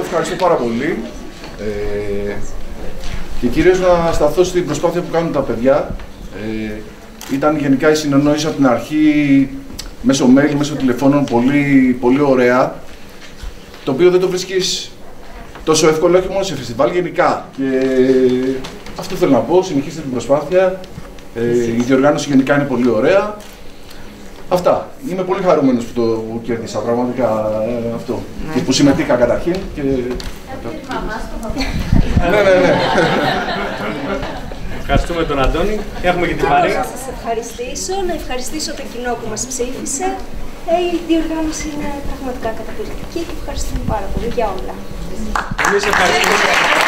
ευχαριστώ πάρα πολύ. Ε, και κυρίως να σταθώ στην προσπάθεια που κάνουν τα παιδιά. Ε, ήταν γενικά η συνεννόηση από την αρχή μέσω mail, μέσω τηλεφώνων πολύ, πολύ ωραία. Το οποίο δεν το βρίσκεις τόσο εύκολο όχι μόνο σε φεστιβάλ γενικά. Και αυτό θέλω να πω, συνεχίστε την προσπάθεια. Ε, η διοργάνωση γενικά είναι πολύ ωραία. Αυτά. Είμαι πολύ χαρούμενος που το κέρδισα πραγματικά ε, αυτό. Και που συμμετείχα καταρχήν. Και... ναι, ναι, ναι. Ευχαριστούμε τον Αντώνη. Έχουμε και την Θέλω Μαρία. να σας ευχαριστήσω, να ευχαριστήσω το κοινό που μας ψήφισε. Ε, η διοργάνωση είναι πραγματικά καταπληκτική και ευχαριστούμε πάρα πολύ για όλα. Εμείς ευχαριστούμε.